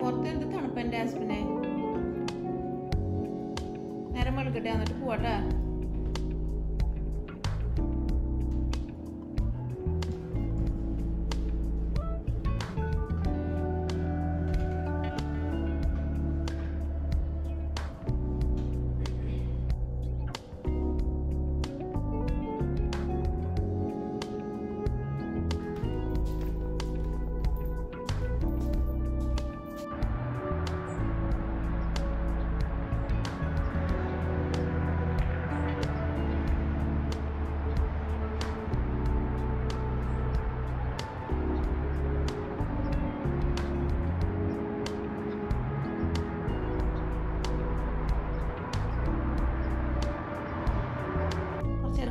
പുറത്ത് എന്ത് തണുപ്പ് എന്റെ ഹസ്ബൻഡിനെ നേരം വെളുക്കട്ടെ എന്നിട്ട് പോവാട്ടാ.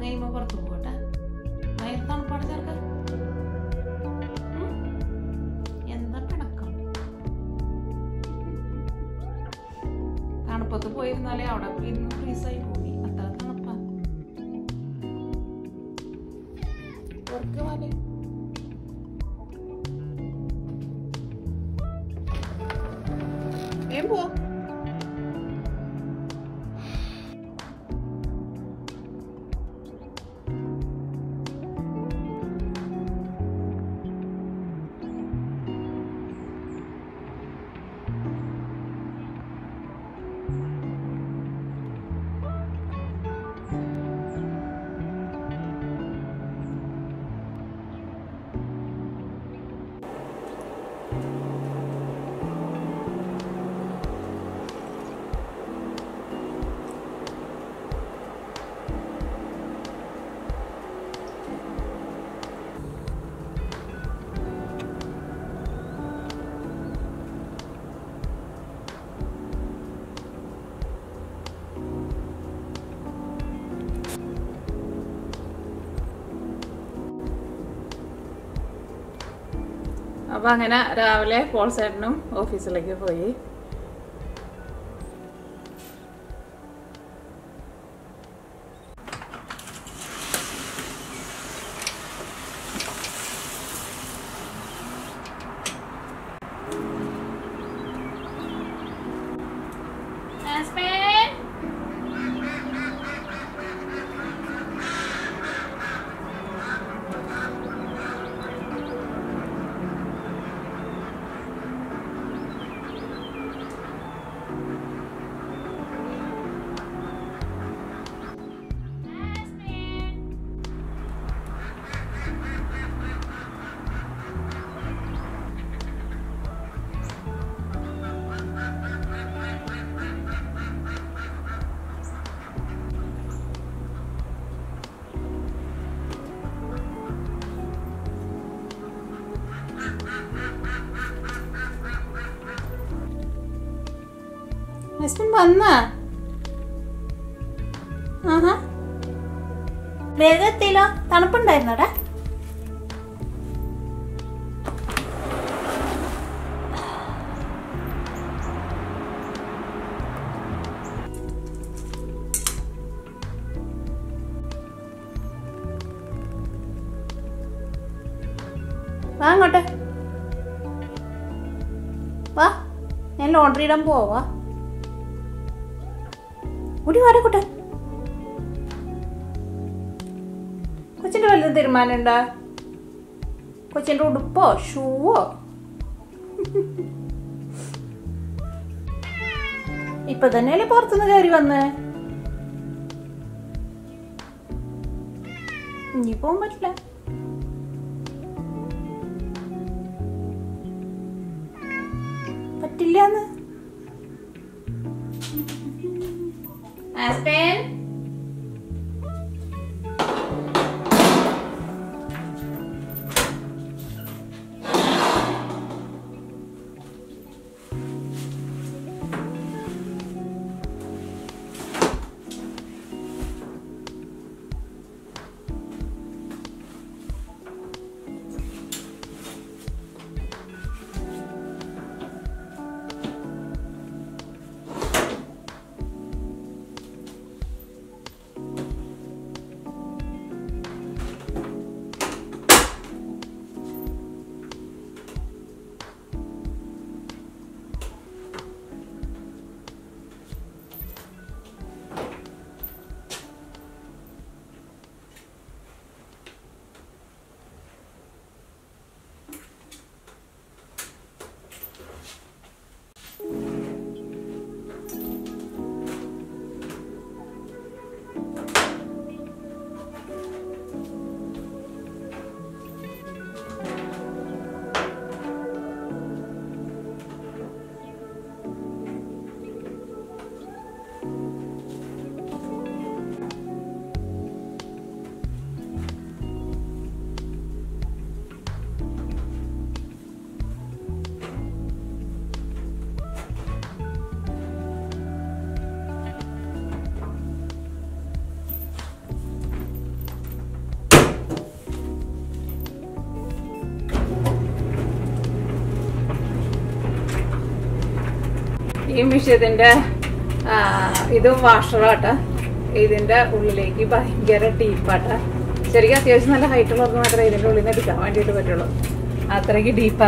കഴിയുമ്പോൾ പുറത്ത് പോകട്ടെ. ഭയങ്കര തണുപ്പാണ് തണുപ്പത്ത് പോയിരുന്നാലേ അവിടെ ഫ്രീസായി പോയി. അത്ര തണുപ്പാ. വർക്ക് പോലെ അപ്പോൾ അങ്ങനെ രാവിലെ പോൾ ചേട്ടനും ഓഫീസിലേക്ക് പോയി. ഹസ്ബൻഡ് വന്നാ? ആഹാ. വേഗം എത്തിയില്ലോ തണുപ്പുണ്ടായിരുന്നോടാ? വാ അങ്ങോട്ട്. വാ. ഞാൻ ലോണ്ടറി ഇടാൻ പോവാ. മുടി കൂട്ടാൻ കൊച്ചിന്റെ വല്ല തീരുമാനം ഉണ്ടാ കൊച്ചിന്റെ ഉടുപ്പോ ഷൂവോ? ഇപ്പൊ തന്നെയല്ലേ പുറത്തുനിന്ന് കയറി വന്ന്? ഇനി പോകാൻ പറ്റില്ല. Aspen. ഈ മിഷ്യത്തിന്റെ ഇത് വാഷറാട്ട ഇതിന്റെ ഉള്ളിലേക്ക് ഭയങ്കര ഡീപ്പാട്ട ശരിക്കും അത്യാവശ്യം നല്ല ഹൈറ്റ് ഉള്ളവർക്ക് മാത്രമേ ഇതിന്റെ ഉള്ളിൽ നിന്ന് എടുക്കാൻ വേണ്ടിയിട്ട് പറ്റുള്ളൂ. അത്രയ്ക്ക് ഡീപ്പാ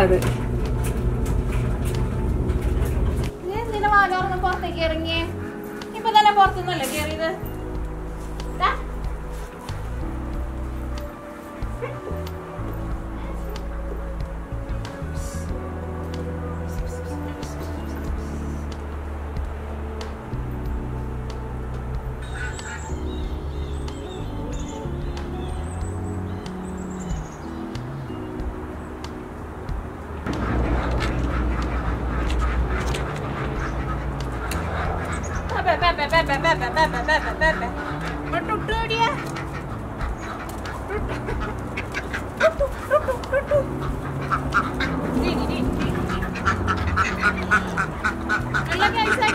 بابا بابا بابا بابا بابا بابا روتو توريا روتو روتو روتو ديني ديني ديني الله كيسا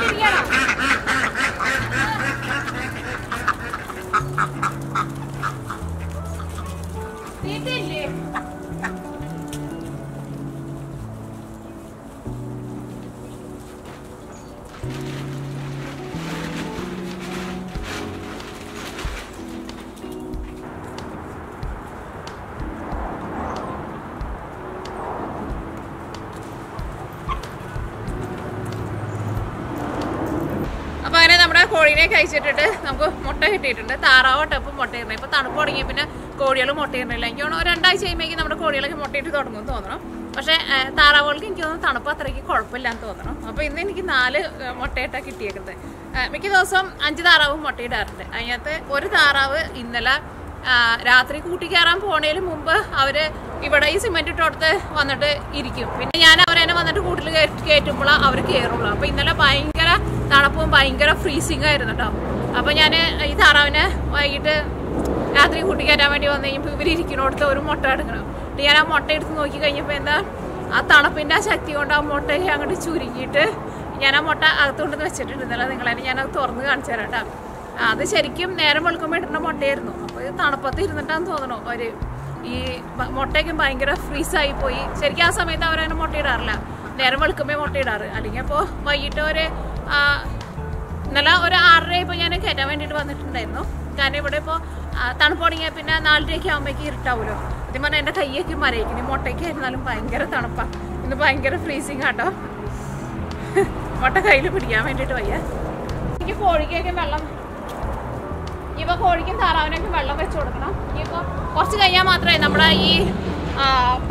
കഴിച്ചിട്ടിട്ട് നമുക്ക് മുട്ട കിട്ടിയിട്ടുണ്ട്. താറാവ് ഇപ്പം മുട്ട ഇപ്പോൾ ഇപ്പൊ തണുപ്പ് തുടങ്ങിയ പിന്നെ കോഴികൾ മുട്ട ഇടുന്നില്ല എനിക്ക് തോന്നുന്നു രണ്ടാഴ്ച കഴിയുമ്പോഴേക്കും നമ്മുടെ കോഴികളൊക്കെ മുട്ടയിട്ട് തുടങ്ങും തോന്നണം. പക്ഷേ താറാവുകൾക്ക് എനിക്ക് തോന്നുന്നു തണുപ്പ് അത്രയ്ക്ക് കുഴപ്പമില്ലാന്ന് തോന്നണം. അപ്പോൾ ഇന്ന് എനിക്ക് നാല് മുട്ടയിട്ടാണ് മുട്ടയിട്ടാ കിട്ടിയേക്കുന്നത്. മിക്ക ദിവസം അഞ്ച് താറാവും മുട്ടയിടാറുണ്ട് അതിനകത്ത് ഒരു താറാവ് ഇന്നലെ രാത്രി കൂട്ടി കയറാൻ പോണേന് മുമ്പ് അവർ ഇവിടെ ഈ സിമെന്റ് ഇട്ടോടത്ത് വന്നിട്ട് ഇരിക്കും. പിന്നെ ഞാൻ അവരെന്നെ വന്നിട്ട് കൂട്ടിൽ കയറ്റുമ്പോൾ അവർ കയറുള്ളൂ. അപ്പൊ ഇന്നലെ ഭയങ്കര തണുപ്പും ഭയങ്കര ഫ്രീസിംഗ് ആയിരുന്നു കേട്ടോ അപ്പൊ ഞാൻ ഈ താറാവിനെ വൈകിട്ട് രാത്രി കൂട്ടി കയറ്റാൻ വേണ്ടി വന്നു കഴിഞ്ഞപ്പോൾ ഇവർ ഇരിക്കണോടത്ത് ഒരു മുട്ട എടുക്കണം. എന്നിട്ട് ഞാൻ ആ മുട്ട എടുത്ത് നോക്കി കഴിഞ്ഞപ്പോൾ എന്താ? ആ തണുപ്പിന്റെ ആ ശക്തി കൊണ്ട് ആ മുട്ടയെ അങ്ങോട്ട് ചുരുങ്ങിയിട്ട് ഞാൻ ആ മുട്ട അകത്തുകൊണ്ട് വെച്ചിട്ടുണ്ടല്ലോ നിങ്ങളെ ഞാൻ അത് തുറന്ന് കാണിച്ചു തരാം കേട്ടോ. അത് ശരിക്കും നേരം വെളുക്കുമ്പോൾ ഇടുന്ന മുട്ടയായിരുന്നു. അപ്പോൾ തണുപ്പത്ത് ഇരുന്നിട്ടാന്ന് തോന്നണു ഒരു ഈ മുട്ടയൊക്കെ ഭയങ്കര ഫ്രീസായി പോയി. ശരിക്കും ആ സമയത്ത് അവരങ്ങനെ മുട്ടയിടാറില്ല. നേരം വെളുക്കുമ്പോൾ മുട്ടയിടാറ്. അല്ലെങ്കിൽ അപ്പോൾ വൈകിട്ട് ഒരു ഇന്നലെ ഒരു ആറര ഇപ്പോൾ ഞാൻ കയറ്റാൻ വേണ്ടിയിട്ട് വന്നിട്ടുണ്ടായിരുന്നു. കാരണം ഇവിടെ ഇപ്പോൾ തണുപ്പ് തുടങ്ങിയാൽ പിന്നെ നാലരയൊക്കെ ആകുമ്പോഴേക്ക് ഇരുട്ടാവുമല്ലോ സത്യം പറഞ്ഞാൽ എന്റെ കൈയൊക്കെ മരയിക്കുന്നു മുട്ടയ്ക്ക് ആയിരുന്നാലും ഭയങ്കര തണുപ്പാണ് ഇന്ന് ഭയങ്കര ഫ്രീസിങ് ആട്ടോ. മുട്ട കയ്യിൽ പിടിക്കാൻ വേണ്ടിയിട്ട് വയ്യ. എനിക്ക് കോഴിക്കൊക്കെ വെള്ളം ഇപ്പോൾ കോഴിക്കും താറാവിനൊക്കെ വെള്ളം വെച്ച് കൊടുക്കണം. ഇനിയിപ്പോൾ കുറച്ച് കഴിഞ്ഞാൽ മാത്രമേ നമ്മുടെ ഈ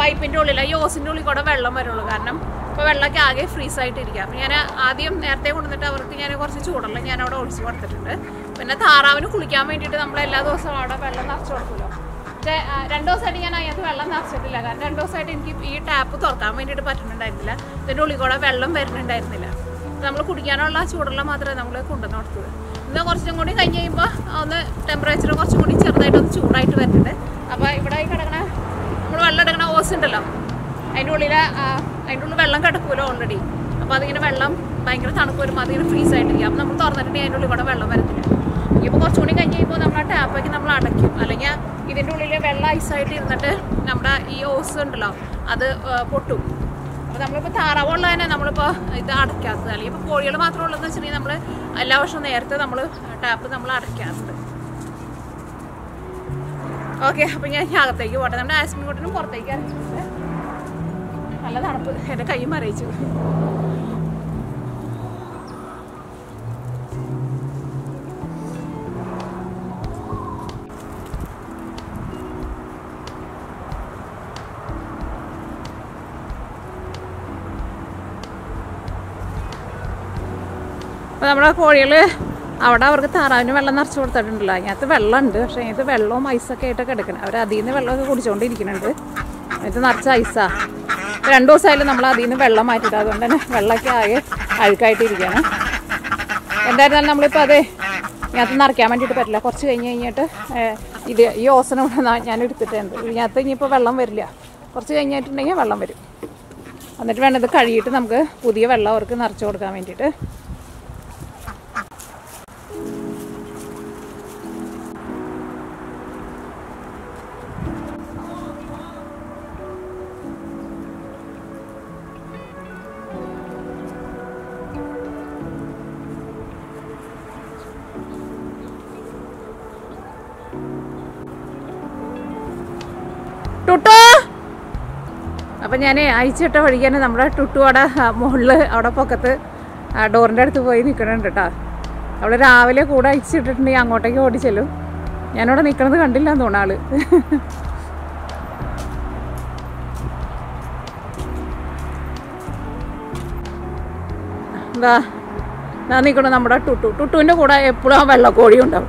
പൈപ്പിന്റെ ഉള്ളിൽ ഈ ഓസിന്റെ ഉള്ളിൽ കൂടെ വെള്ളം വരുള്ളൂ. കാരണം ഇപ്പോൾ വെള്ളമൊക്കെ ആകെ ഫ്രീസ് ആയിട്ടിരിക്കുക അപ്പം ഞാൻ ആദ്യം നേരത്തെ കൊണ്ടുവന്നിട്ട് അവർക്ക് ഞാൻ കുറച്ച് ചൂടുള്ള ഞാൻ അവിടെ ഒഴിച്ച് കൊടുത്തിട്ടുണ്ട്. പിന്നെ താറാവിന് കുളിക്കാൻ വേണ്ടിയിട്ട് നമ്മൾ എല്ലാ ദിവസവും അവിടെ വെള്ളം നിറച്ച് കൊടുക്കുമല്ലോ. പക്ഷേ രണ്ട് ദിവസമായിട്ട് ഞാൻ അതിനകത്ത് വെള്ളം നിറച്ചിട്ടില്ല. കാരണം രണ്ട് ദിവസമായിട്ട് എനിക്ക് ഈ ടാപ്പ് തുറക്കാൻ വേണ്ടിയിട്ട് പറ്റുന്നുണ്ടായിരുന്നില്ല. ഇതിന്റെ ഉള്ളിൽ കൂടെ വെള്ളം വരുന്നുണ്ടായിരുന്നില്ല. നമ്മൾ കുടിക്കാനുള്ള ചൂടുള്ള മാത്രമേ നമ്മൾ കൊണ്ടുവന്ന് കൊടുത്തത് ഇന്ന് കുറച്ചും കൂടി കഴിഞ്ഞ് കഴിയുമ്പോൾ ഒന്ന് ടെമ്പറേച്ചർ കുറച്ചും കൂടി ചെറുതായിട്ട് ഒന്ന് ചൂടായിട്ട് വരുന്നുണ്ട്. അപ്പോൾ ഇവിടെ ഈ കിടക്കണ നമ്മൾ വെള്ളം എടുക്കണ ഓസ് ഉണ്ടല്ലോ. അതിന്റെ ഉള്ളിൽ അതിന്റെ ഉള്ളിൽ വെള്ളം കിടക്കുമല്ലോ ഓൾറെഡി അപ്പോൾ അതിങ്ങനെ വെള്ളം ഭയങ്കര തണുപ്പ് വരുമ്പോൾ അതിങ്ങനെ ഫ്രീസ് ആയിട്ടിരിക്കും അപ്പോൾ നമ്മൾ തുറന്നിട്ടുണ്ടെങ്കിൽ അതിന്റെ ഉള്ളിൽ കൂടെ വെള്ളം വരത്തില്ല. ഇപ്പോൾ കുറച്ചും കൂടി കഴിഞ്ഞ് കഴിയുമ്പോൾ നമ്മൾ ആ ടാപ്പൊക്കെ നമ്മൾ അടയ്ക്കും. അല്ലെങ്കിൽ ഇതിന്റെ ഉള്ളിൽ വെള്ളം ഐസായിട്ട് ഇരുന്നിട്ട് നമ്മുടെ ഈ ഓസ് ഉണ്ടല്ലോ അത് പൊട്ടും. അപ്പോൾ നമ്മളിപ്പോൾ താറാവുള്ള തന്നെ നമ്മളിപ്പോൾ ഇത് അടയ്ക്കാത്തത്. അല്ലെങ്കിൽ ഇപ്പോൾ കോഴികൾ മാത്രമേ ഉള്ളതെന്ന് വെച്ചിട്ടുണ്ടെങ്കിൽ നമ്മൾ എല്ലാ വർഷവും നേരത്തെ നമ്മൾ ടാപ്പ് നമ്മൾ അടയ്ക്കാറുണ്ട് ഓക്കെ അപ്പോൾ ഞാൻ അകത്തേക്ക് പോട്ടെ. നമ്മുടെ ആസ്മിൻ കുട്ടനും പുറത്തേക്ക് ഇറങ്ങിയിട്ടുണ്ട്. നല്ല തണുപ്പ്. എന്റെ കൈ മറിയിച്ചു. അപ്പോൾ നമ്മുടെ കോഴികൾ അവിടെ അവർക്ക് താറാവിന് വെള്ളം നിറച്ച് കൊടുത്തിട്ടുണ്ടല്ലോ. അതിനകത്ത് വെള്ളമുണ്ട്. പക്ഷേ അതിനകത്ത് വെള്ളവും ഐസൊക്കെ ആയിട്ടൊക്കെ എടുക്കണം. അവർ അതിൽ നിന്ന് വെള്ളമൊക്കെ കുടിച്ചുകൊണ്ടിരിക്കുന്നുണ്ട് അതിനകത്ത് നിറച്ച ഐസാ. രണ്ട് ദിവസമായാലും നമ്മൾ അതിൽ നിന്ന് വെള്ളം മാറ്റിയിട്ട് അതുകൊണ്ട് തന്നെ വെള്ളമൊക്കെ ആകെ അഴുക്കായിട്ടിരിക്കുകയാണ്. എന്തായിരുന്നാലും നമ്മളിപ്പോൾ അത് ഇതിനകത്ത് നിറയ്ക്കാൻ വേണ്ടിയിട്ട് പറ്റില്ല. കുറച്ച് കഴിഞ്ഞ് കഴിഞ്ഞിട്ട് ഇത് ഈ ഓസനം കൂടെ ഞാൻ എടുത്തിട്ടുണ്ട്. ഇതിനകത്ത് ഇനിയിപ്പോൾ വെള്ളം വരില്ല. കുറച്ച് കഴിഞ്ഞിട്ടുണ്ടെങ്കിൽ വെള്ളം വരും. എന്നിട്ട് വേണം ഇത് കഴുകിയിട്ട് നമുക്ക് പുതിയ വെള്ളം അവർക്ക് നിറച്ച് കൊടുക്കാൻ വേണ്ടിയിട്ട്. അപ്പം ഞാൻ അയച്ചിട്ട വഴിക്കാൻ നമ്മുടെ ടുട്ടുവട അവിടെ മുകളിൽ അവിടെ പൊക്കത്ത് ഡോറിന്റെ അടുത്ത് പോയി നിൽക്കണുണ്ട് കേട്ടോ അവൾ രാവിലെ കൂടെ അയച്ചിട്ടിട്ടുണ്ടെങ്കിൽ അങ്ങോട്ടേക്ക് ഓടി ചെല്ലും ഞാനവിടെ നിൽക്കണത് കണ്ടില്ല എന്ന് തോന്നുന്നു ആൾ. എന്താ ഞാൻ നിൽക്കണം നമ്മുടെ ടുട്ടു. ടുട്ടുവിന്റെ കൂടെ എപ്പോഴും ആ വെള്ളക്കോഴി ഉണ്ടാവും.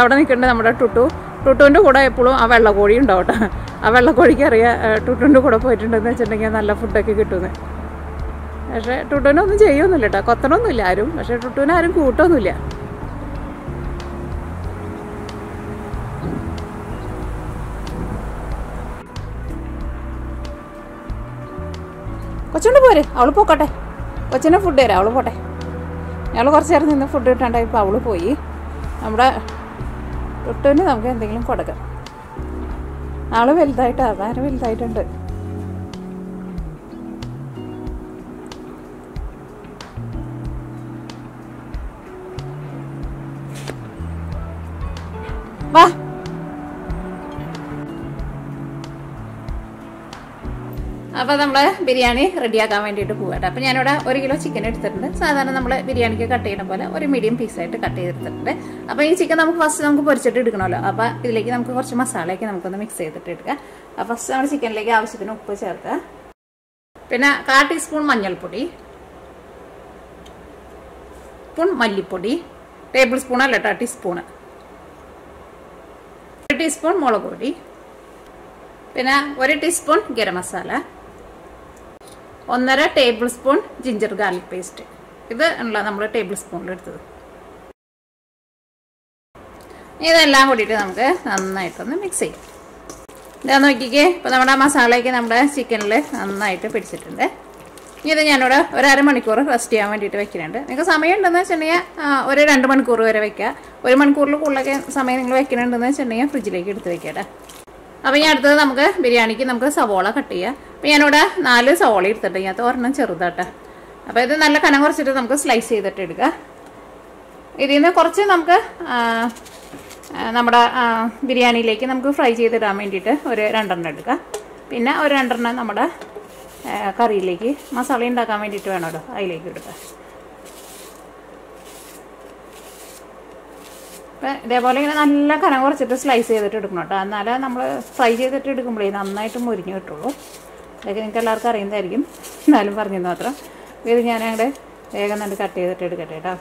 അവിടെ നിൽക്കേണ്ടത് നമ്മുടെ ടുട്ടു. ടുട്ടുവിന്റെ കൂടെ എപ്പോഴും ആ വെള്ളക്കോഴി ഉണ്ടാവും കേട്ടോ ആ വെള്ളക്കോഴിക്ക് അറിയാം ഏ, ടുട്ടുവിന്റെ കൂടെ പോയിട്ടുണ്ടെന്ന് വെച്ചിട്ടുണ്ടെങ്കിൽ നല്ല ഫുഡൊക്കെ കിട്ടുന്നത് പക്ഷേ ടുട്ടുവിനൊന്നും ചെയ്യൊന്നുമില്ല കേട്ടോ കൊത്തണമൊന്നുമില്ല ആരും. പക്ഷേ ടുട്ടുവിനെ ആരും കൂട്ടൊന്നുമില്ല. കൊച്ചുകൊണ്ട് പോരെ. അവൾ പോക്കട്ടെ. കൊച്ചിനെ ഫുഡ് തരാം. അവൾ പോട്ടെ. ഞങ്ങൾ കുറച്ച് നേരം നിന്ന് ഫുഡ് കിട്ടാണ്ടായപ്പോൾ അവൾ പോയി. നമ്മുടെ ഒട്ടുവിന് നമുക്ക് എന്തെങ്കിലും കൊടുക്കാം. ആൾ വലുതായിട്ട് അതാരം വലുതായിട്ടുണ്ട്. വാ. അപ്പോൾ നമ്മൾ ബിരിയാണി റെഡിയാക്കാൻ വേണ്ടിയിട്ട് പോകട്ടെ അപ്പോൾ ഞാനിവിടെ ഒരു കിലോ ചിക്കൻ എടുത്തിട്ടുണ്ട്. സാധാരണ നമ്മൾ ബിരിയാണിക്ക് കട്ട് ചെയ്യുന്ന പോലെ ഒരു മീഡിയം പീസായിട്ട് കട്ട് ചെയ്തെടുത്തിട്ടുണ്ട്. അപ്പോൾ ഈ ചിക്കൻ നമുക്ക് ഫസ്റ്റ് നമുക്ക് പൊരിച്ചിട്ട് എടുക്കണമല്ലോ. അപ്പോൾ ഇതിലേക്ക് നമുക്ക് കുറച്ച് മസാലയൊക്കെ നമുക്കൊന്ന് മിക്സ് ചെയ്തിട്ട് എടുക്കാം. അപ്പോൾ ഫസ്റ്റ് നമ്മൾ ചിക്കനിലേക്ക് ആവശ്യത്തിന് ഉപ്പ് ചേർക്കുക. പിന്നെ കാ ടീസ്പൂൺ മഞ്ഞൾപ്പൊടി. സ്പൂൺ മല്ലിപ്പൊടി. ടേബിൾ സ്പൂൺ അല്ല കേട്ടോ ടീസ്പൂണ് ഒരു ടീസ്പൂൺ മുളക് പൊടി പിന്നെ ഒരു ടീസ്പൂൺ ഗരം മസാല. ഒന്നര tablespoon ginger garlic paste ഇത് ഉള്ള നമ്മൾ ടേബിൾ സ്പൂണിൽ എടുത്തത്. ഇതെല്ലാം കൂടിയിട്ട് നമുക്ക് നന്നായിട്ടൊന്ന് മിക്സ് ചെയ്യാം. ഇതാ നോക്കിക്കേ ഇപ്പോൾ നമ്മുടെ മസാലയ്ക്ക് നമ്മുടെ ചിക്കനിൽ നന്നായിട്ട് പിടിച്ചിട്ടുണ്ട്. ഇത് ഞാനിവിടെ ഒരു അരമണിക്കൂർ റെസ്റ്റ് ചെയ്യാൻ വേണ്ടിയിട്ട് വെക്കുന്നുണ്ട്. നിങ്ങൾക്ക് സമയം ഉണ്ടെന്ന് വെച്ചിട്ടുണ്ടെങ്കിൽ ഒരു രണ്ട് മണിക്കൂർ വരെ വെക്കുക. ഒരു മണിക്കൂറിൽ കൂടുതലൊക്കെ സമയം നിങ്ങൾ വെക്കുന്നുണ്ടെന്ന് വെച്ചിട്ടുണ്ടെങ്കിൽ ഫ്രിഡ്ജിലേക്ക് എടുത്ത് വെക്കട്ടെ അപ്പോൾ ഇനി അടുത്തത് നമുക്ക് ബിരിയാണിക്ക് നമുക്ക് സവോള കട്ട് ചെയ്യാം. അപ്പോൾ ഞാനിവിടെ നാല് സവോള എടുത്തിട്ട് ഇതിനകത്ത് ഒരെണ്ണം ചെറുതാട്ടെ. അപ്പോൾ ഇത് നല്ല കനം കുറച്ചിട്ട് നമുക്ക് സ്ലൈസ് ചെയ്തിട്ട് എടുക്കുക ഇതിൽ നിന്ന് കുറച്ച് നമുക്ക് നമ്മുടെ ബിരിയാണിയിലേക്ക് നമുക്ക് ഫ്രൈ ചെയ്തിടാൻ വേണ്ടിയിട്ട് ഒരു രണ്ടെണ്ണം എടുക്കുക പിന്നെ ഒരു രണ്ടെണ്ണം നമ്മുടെ കറിയിലേക്ക് മസാല ഉണ്ടാക്കാൻ വേണ്ടിയിട്ട് വേണമല്ലോ അതിലേക്ക് എടുക്കുക ഇതേപോലെ ഇങ്ങനെ നല്ല കനം കുറച്ചിട്ട് സ്ലൈസ് ചെയ്തിട്ട് എടുക്കണം കേട്ടോ. എന്നാലേ നമ്മൾ ഫ്രൈ ചെയ്തിട്ട് എടുക്കുമ്പോഴേ നന്നായിട്ട് മുരിഞ്ഞു കിട്ടുള്ളൂ. ഇതൊക്കെ നിങ്ങൾക്ക് എല്ലാവർക്കും അറിയുന്നതായിരിക്കും. എന്നാലും പറഞ്ഞെന്ന് മാത്രം. ഇത് ഞാൻ അങ്ങോട്ട് വേഗം നല്ല കട്ട് ചെയ്തിട്ട് എടുക്കട്ടെ കേട്ടോ.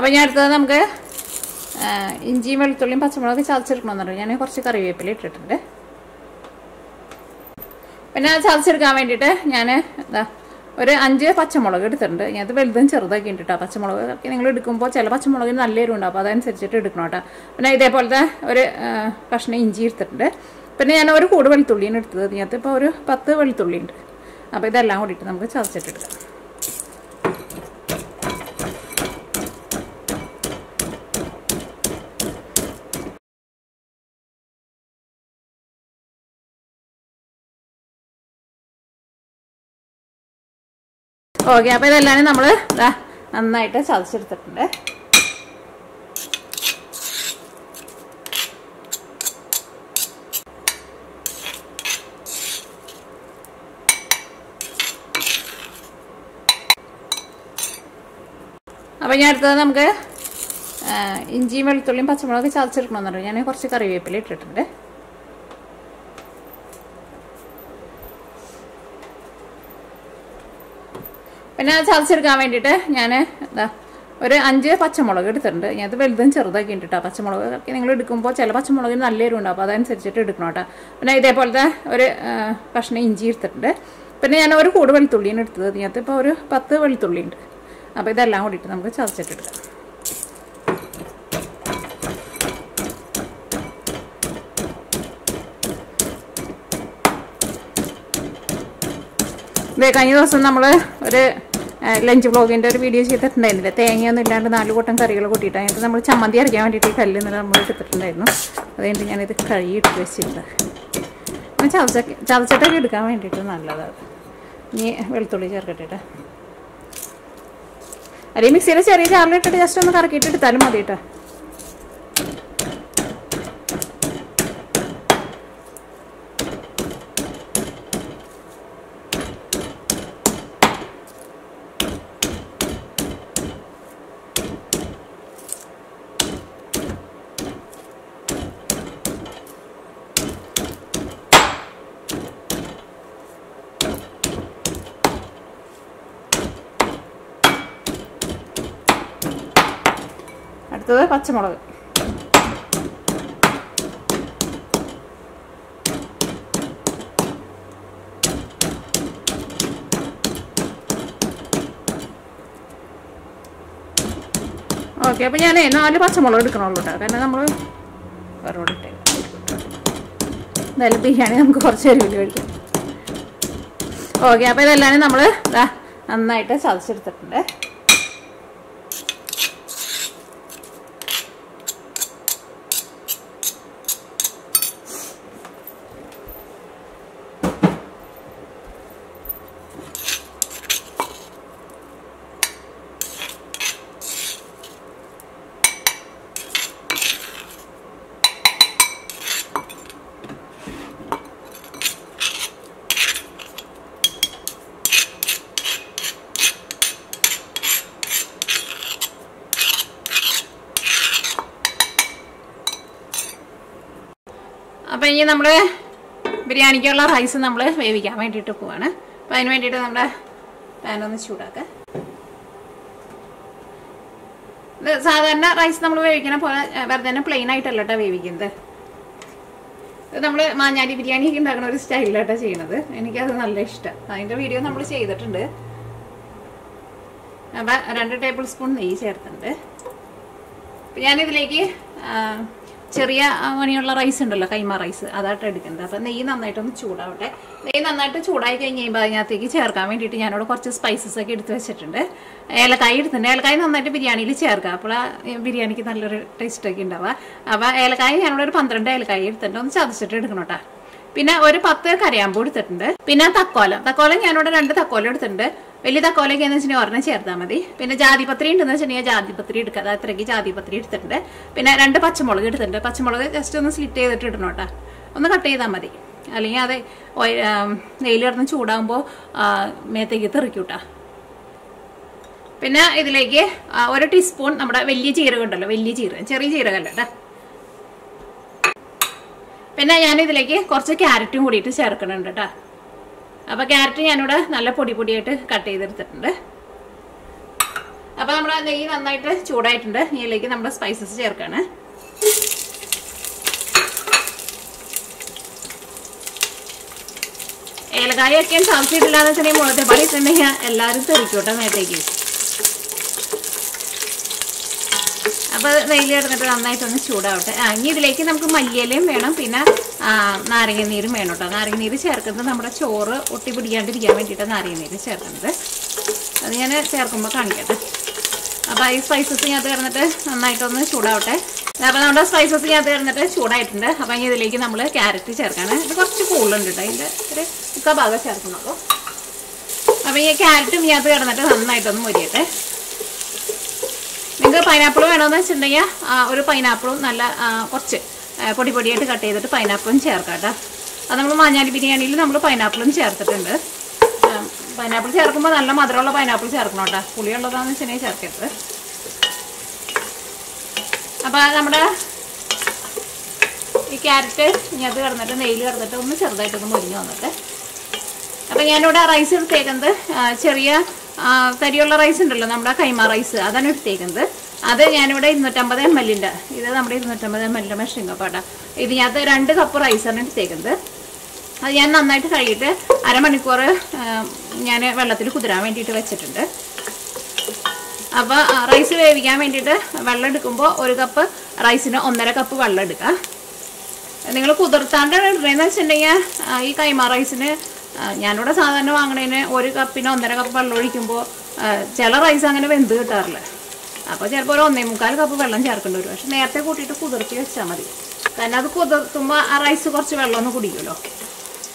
അപ്പോൾ ഞാൻ അടുത്തത് നമുക്ക് ഇഞ്ചിയും വെളുത്തുള്ളിയും പച്ചമുളകൊക്കെ പറഞ്ഞു. ഞാൻ കുറച്ച് കറിവേപ്പില ഇട്ടിട്ടുണ്ട്. പിന്നെ അത് ചതച്ചെടുക്കാൻ വേണ്ടിയിട്ട് ഞാൻ എന്താ ഒരു അഞ്ച് പച്ചമുളക് എടുത്തിട്ടുണ്ട്. ഞാനത് വലുതും ചെറുതാക്കി ഇട്ടിട്ടാ. പച്ചമുളക് ഒക്കെ നിങ്ങൾ എടുക്കുമ്പോൾ ചില പച്ചമുളകിന് നല്ല എരിവ് ഉണ്ടാവും അപ്പോൾ അതനുസരിച്ചിട്ട് എടുക്കണം കേട്ടോ. പിന്നെ ഇതേപോലത്തെ ഒരു കഷ്ണം ഇഞ്ചി എടുത്തിട്ടുണ്ട്. പിന്നെ ഞാൻ ഒരു കൂട് വെളുത്തുള്ളിയാണ് എടുത്തത്. ഇതിനകത്ത് ഇപ്പോൾ ഒരു പത്ത് വെളുത്തുള്ളി ഉണ്ട് അപ്പോൾ ഇതെല്ലാം കൂടിയിട്ട് നമുക്ക് ചതച്ചിട്ടെടുക്കാം. ഓക്കെ അപ്പോൾ ഇതെല്ലാം നമ്മൾ നന്നായിട്ട് ചതച്ചെടുത്തിട്ടുണ്ട്. അപ്പോൾ ഞാൻ അടുത്തത് നമുക്ക് ഇഞ്ചിയും വെളുത്തുള്ളിയും പച്ചമുളകൊക്കെ ചതച്ചെടുക്കണമെന്നുണ്ട്. ഞാൻ കുറച്ച് കറിവേപ്പില ഇട്ടിട്ടുണ്ട്. പിന്നെ ചതച്ചെടുക്കാൻ വേണ്ടിയിട്ട് ഞാൻ എന്താ ഒരു അഞ്ച് പച്ചമുളക് എടുത്തിട്ടുണ്ട്. ഞാൻ അത് വലുതും ചെറുതാക്കി ഇട്ടിട്ടാ പച്ചമുളക് നിങ്ങൾ എടുക്കുമ്പോൾ ചില പച്ചമുളകിന് നല്ല എരിവുണ്ടാവും അപ്പോൾ അതനുസരിച്ചിട്ട് എടുക്കണം കേട്ടോ. പിന്നെ ഇതേപോലത്തെ ഒരു കഷ്ണം ഇഞ്ചി എടുത്തിട്ടുണ്ട്. പിന്നെ ഞാൻ ഒരു കൂട് വെളുത്തുള്ളിയാണ് എടുത്തത്. ഇതിനകത്ത് ഇപ്പോൾ ഒരു പത്ത് വെളുത്തുള്ളി ഉണ്ട് അപ്പോൾ ഇതെല്ലാം കൂടിയിട്ട് നമുക്ക് ചതച്ചിട്ടെടുക്കാം ഇതേ കഴിഞ്ഞ ദിവസം നമ്മൾ ഒരു ലഞ്ച് ബ്ലോഗിന്റെ ഒരു വീഡിയോ ചെയ്തിട്ടുണ്ടായിരുന്നില്ല. തേങ്ങയൊന്നും ഇല്ലാണ്ട് നാല് കൂട്ടം കറികൾ കൂട്ടിയിട്ട്. അതിനകത്ത് നമ്മൾ ചമ്മന്തി അരയ്ക്കാൻ വേണ്ടിയിട്ട് ഈ കല്ല് ഇന്നലെ നമ്മൾ എടുത്തിട്ടുണ്ടായിരുന്നു. അതുകൊണ്ട് ഞാനിത് കഴുകി എടുത്ത് വെച്ചിട്ടുണ്ട്. ചതച്ച ചതച്ചിട്ടൊക്കെ എടുക്കാൻ വേണ്ടിയിട്ട് നല്ലതാണ് ഇനി വെളുത്തുള്ളി ചേർക്കട്ടെ ട്ടോ. അല്ലെങ്കിൽ മിക്സിയിൽ ചെറിയ ചാറിലിട്ടിട്ട് ജസ്റ്റ് ഒന്ന് കറക്കിയിട്ട് എടുത്താലും മതി കേട്ടോ അടുത്തത് പച്ചമുളക്. ഓക്കെ അപ്പോൾ ഞാൻ നാല് പച്ചമുളക് എടുക്കണുള്ളൂ കേട്ടോ കാരണം നമ്മൾ വേറെ ഇട്ടേ. എന്തായാലും ബിരിയാണി നമുക്ക് കുറച്ച് എരിവിൽ കഴിക്കാം. ഓക്കെ അപ്പോൾ ഇതെല്ലാം നമ്മൾ നന്നായിട്ട് ചതച്ചെടുത്തിട്ടുണ്ട് അപ്പോൾ ഇനി നമ്മൾ ബിരിയാണിക്കുള്ള റൈസ് നമ്മൾ വേവിക്കാൻ വേണ്ടിയിട്ട് പോവാണ്. അപ്പോൾ അതിന് വേണ്ടിയിട്ട് നമ്മുടെ പാനൊന്ന് ചൂടാക്കുക ഇത് സാധാരണ റൈസ് നമ്മൾ വേവിക്കണ പോലെ വെറുതെ തന്നെ പ്ലെയിൻ ആയിട്ടല്ല കേട്ടോ വേവിക്കുന്നത്. ഇത് നമ്മൾ മാഞ്ഞാലി ബിരിയാണി ഒക്കെ ഉണ്ടാക്കുന്ന ഒരു സ്റ്റൈലിലാട്ടോ ചെയ്യണത്. എനിക്കത് നല്ല ഇഷ്ടം. അതിന്റെ വീഡിയോ നമ്മൾ ചെയ്തിട്ടുണ്ട്. അപ്പം രണ്ട് ടേബിൾ സ്പൂൺ നെയ്യ് ചേർത്തിട്ടുണ്ട്. അപ്പം ഞാനിതിലേക്ക് ചെറിയ മണിയുള്ള റൈസ് ഉണ്ടല്ലോ കൈമ റൈസ് അതായിട്ട് എടുക്കുന്നത്. അപ്പം നെയ്യ് നന്നായിട്ടൊന്ന് ചൂടാവട്ടെ. നെയ്യ് നന്നായിട്ട് ചൂടായി കഴിഞ്ഞ് കഴിയുമ്പോൾ അതിനകത്തേക്ക് ചേർക്കാൻ വേണ്ടിയിട്ട് ഞാനിവിടെ കുറച്ച് സ്പൈസസ് ഒക്കെ എടുത്ത് വെച്ചിട്ടുണ്ട്. ഏലക്കായ എടുത്തിട്ടുണ്ട്. ഏലക്കായ നന്നായിട്ട് ബിരിയാണിയിൽ ചേർക്കുക അപ്പോൾ ബിരിയാണിക്ക് നല്ലൊരു ടേസ്റ്റ് ഒക്കെ ഉണ്ടാവുക. അപ്പോൾ ഏലക്കായ ഞാനിവിടെ ഒരു പന്ത്രണ്ട് ഏലക്കായ എടുത്തിട്ടുണ്ട്. ഒന്ന് ചതച്ചിട്ട് എടുക്കണം കേട്ടോ. പിന്നെ ഒരു പത്ത് കരയാമ്പൂ എടുത്തിട്ടുണ്ട്. പിന്നെ തക്കോലം. തക്കോലം ഞാനിവിടെ രണ്ട് തക്കോലം എടുത്തിട്ടുണ്ട്. വലിയ തക്കോലൊക്കെ എന്ന് വെച്ചിട്ടുണ്ടെങ്കിൽ ഒരെണ്ണം ചേർത്താൽ മതി. പിന്നെ ജാതിപത്രി ഉണ്ടെന്ന് വെച്ചിട്ടുണ്ടെങ്കിൽ ജാതിപത്രി എടുക്കുക അത് അത്രയ്ക്ക് ജാതിപത്രി എടുത്തിട്ടുണ്ട്. പിന്നെ രണ്ട് പച്ചമുളക് എടുത്തിട്ടുണ്ട്. പച്ചമുളക് ജസ്റ്റ് ഒന്ന് സ്ലിറ്റ് ചെയ്തിട്ട് ഇടണം കേട്ടോ. ഒന്ന് കട്ട് ചെയ്താൽ മതി. അല്ലെങ്കിൽ അത് നെയ്യിൽ കിടന്ന് ചൂടാകുമ്പോൾ മേത്തേക്ക് തെറിക്കൂട്ടാ പിന്നെ ഇതിലേക്ക് ഒരു ടീസ്പൂൺ നമ്മുടെ വലിയ ജീരകം ഉണ്ടല്ലോ. വലിയ ജീരകം. ചെറിയ ജീരകമല്ല കേട്ടോ. പിന്നെ ഞാൻ ഇതിലേക്ക് കുറച്ച് ക്യാരറ്റും കൂടിയിട്ട് ചേർക്കുന്നുണ്ട് കേട്ടോ. അപ്പോൾ ക്യാരറ്റ് ഞാനിവിടെ നല്ല പൊടി പൊടിയായിട്ട് കട്ട് ചെയ്തെടുത്തിട്ടുണ്ട്. അപ്പോൾ നമ്മുടെ നെയ്യ് നന്നായിട്ട് ചൂടായിട്ടുണ്ട്. നെയ്യിലേക്ക് നമ്മുടെ സ്പൈസസ് ചേർക്കാണ്. ഏലക്കായൊക്കെ ചതച്ചിട്ടില്ലാന്ന് വെച്ചിട്ടുണ്ടെങ്കിൽ മുളത്തെ പണി ഇട്ടുണ്ടെങ്കിൽ എല്ലാവരും തെറിക്കോട്ടെ മേത്തേക്ക്. അപ്പോൾ നെയ്യിൽ കിടന്നിട്ട് നന്നായിട്ടൊന്ന് ചൂടാവട്ടെ. ആ ഇനി ഇതിലേക്ക് നമുക്ക് മല്ലിയിലയും വേണം. പിന്നെ നാരങ്ങ നീരും വേണം കേട്ടോ നാരങ്ങ നീര് ചേർക്കുന്നത് നമ്മുടെ ചോറ് ഒട്ടി പിടിക്കാണ്ടിരിക്കാൻ വേണ്ടിയിട്ട് നാരങ്ങനീര് ചേർക്കുന്നത്. അത് ഞാൻ ചേർക്കുമ്പോൾ കാണിക്കട്ടെ. അപ്പോൾ ഈ സ്പൈസസ് ഞാൻ കിടന്നിട്ട് നന്നായിട്ടൊന്ന് ചൂടാവട്ടെ. അപ്പോൾ നമ്മുടെ സ്പൈസസ് ഞാൻ കിടന്നിട്ട് ചൂടായിട്ടുണ്ട്. അപ്പോൾ ഇനി ഇതിലേക്ക് നമ്മൾ ക്യാരറ്റ് ചേർക്കാണ്. ഇത് കുറച്ച് കൂടുതലുണ്ട് കേട്ടോ അതിന്റെ ഒരു മുക്കാ ഭാഗം ചേർക്കുന്നുള്ളൂ. അപ്പോൾ ഈ ക്യാരറ്റും അത് കിടന്നിട്ട് നന്നായിട്ടൊന്ന് മൊരിയട്ടെ. നിങ്ങൾക്ക് പൈനാപ്പിൾ വേണമെന്ന് വെച്ചിട്ടുണ്ടെങ്കിൽ ഒരു പൈനാപ്പിളും നല്ല കുറച്ച് പൊടി പൊടിയായിട്ട് കട്ട് ചെയ്തിട്ട് പൈനാപ്പിളും ചേർക്കാം കേട്ടോ. അത് നമ്മൾ മാഞ്ഞാലി ബിരിയാണിയിൽ നമ്മൾ പൈനാപ്പിളും ചേർത്തിട്ടുണ്ട്. പൈനാപ്പിൾ ചേർക്കുമ്പോൾ നല്ല മധുരമുള്ള പൈനാപ്പിൾ ചേർക്കണം കേട്ടോ. പുളിയുള്ളതാണെന്ന് വെച്ചിട്ടുണ്ടെങ്കിൽ ചേർക്കരുത്. അപ്പോൾ നമ്മുടെ ഈ ക്യാരറ്റ് ഇങ്ങനത്ത് കിടന്നിട്ട് നെയ്യിൽ കിടന്നിട്ട് ഒന്ന് ചെറുതായിട്ടൊന്ന് മുരിഞ്ഞ് വന്നിട്ട്. അപ്പോൾ ഞാനിവിടെ റൈസ് എടുത്തേക്കുന്നത് ചെറിയ തരിയുള്ള റൈസ് ഉണ്ടല്ലോ നമ്മുടെ കൈമ റൈസ് അതാണ് എടുത്തേക്കുന്നത്. അത് ഞാനിവിടെ ഇരുന്നൂറ്റമ്പത് എം എല്ലിന്റെ ഇത് നമ്മുടെ ഇരുന്നൂറ്റമ്പത് എം എല്ലിന്റെ മെഷീൻ ഇത് ഇതിനകത്ത് രണ്ട് കപ്പ് റൈസാണ് എടുത്തേക്കുന്നത്. അത് ഞാൻ നന്നായിട്ട് കഴുകിയിട്ട് അരമണിക്കൂർ ഞാൻ വെള്ളത്തിൽ കുതിരാൻ വേണ്ടിയിട്ട് വെച്ചിട്ടുണ്ട്. അപ്പോൾ റൈസ് വേവിക്കാൻ വേണ്ടിയിട്ട് വെള്ളം എടുക്കുമ്പോൾ ഒരു കപ്പ് റൈസിന് ഒന്നര കപ്പ് വെള്ളം എടുക്കുക നിങ്ങൾ കുതിർത്താണ്ട് ഇടുന്നതെന്ന് വെച്ചിട്ടുണ്ടെങ്കിൽ ഈ കൈമ റൈസിന് ഞാനിവിടെ സാധാരണ വാങ്ങണതിന് ഒരു കപ്പിന് ഒന്നര കപ്പ് വെള്ളം ഒഴിക്കുമ്പോൾ ചില റൈസ് അങ്ങനെ വെന്ത് കിട്ടാറില്ല. അപ്പോൾ ചിലപ്പോൾ ഒരു ഒന്നേ മുക്കാൽ കപ്പ് വെള്ളം ചേർക്കേണ്ടി വരും. പക്ഷെ നേരത്തെ കൂട്ടിയിട്ട് കുതിർത്തി വെച്ചാൽ മതി. കാരണം അത് കുതിർത്തുമ്പോൾ ആ റൈസ് കുറച്ച് വെള്ളം ഒന്ന് കുടിക്കുമല്ലോ.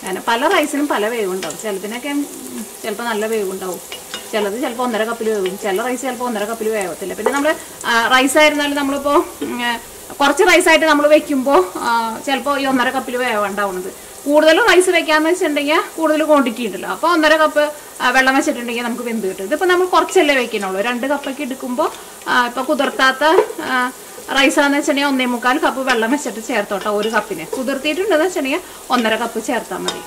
കാരണം പല റൈസിനും പല വേവ് ഉണ്ടാവും ചിലതിനൊക്കെ ചിലപ്പോൾ നല്ല വേവ് ഉണ്ടാവും ചിലത് ചിലപ്പോൾ ഒന്നര കപ്പിൽ വേവും. ചില റൈസ് ചിലപ്പോൾ ഒന്നര കപ്പിൽ വേവത്തില്ല. പിന്നെ നമ്മൾ റൈസ് ആയിരുന്നാലും നമ്മളിപ്പോൾ കുറച്ച് റൈസായിട്ട് നമ്മൾ വെക്കുമ്പോൾ ചിലപ്പോൾ ഈ ഒന്നര കപ്പിൽ വേവുണ്ടാവുന്നത് കൂടുതൽ റൈസ് വെക്കാന്ന് വെച്ചിട്ടുണ്ടെങ്കിൽ കൂടുതൽ ക്വാണ്ടിറ്റി ഉണ്ടല്ലോ. അപ്പോൾ ഒന്നര കപ്പ് വെള്ളം വെച്ചിട്ടുണ്ടെങ്കിൽ നമുക്ക് വെന്ത് കിട്ടും. ഇതിപ്പോൾ നമ്മൾ കുറച്ചല്ലേ വെക്കണുള്ളൂ രണ്ട് കപ്പൊക്കെ എടുക്കുമ്പോൾ ഇപ്പോൾ കുതിർത്താത്ത റൈസാന്ന് വെച്ചിട്ടുണ്ടെങ്കിൽ ഒന്നേ മുക്കാൽ കപ്പ് വെള്ളം വെച്ചിട്ട് ചേർത്തോട്ടോ ഒരു കപ്പിന് കുതിർത്തിയിട്ടുണ്ടെന്ന് വെച്ചിട്ടുണ്ടെങ്കിൽ ഒന്നര കപ്പ് ചേർത്താൽ മതി.